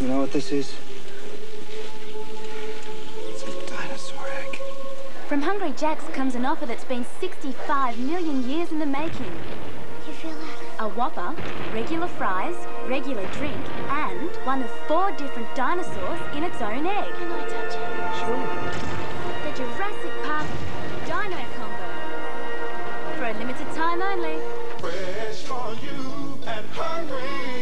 You know what this is? It's a dinosaur egg. From Hungry Jack's comes an offer that's been 65 million years in the making. You feel that? A Whopper, regular fries, regular drink, and one of four different dinosaurs in its own egg. Can I touch it? Sure. The Jurassic Park Dino Combo. For a limited time only. Fresh for you and Hungry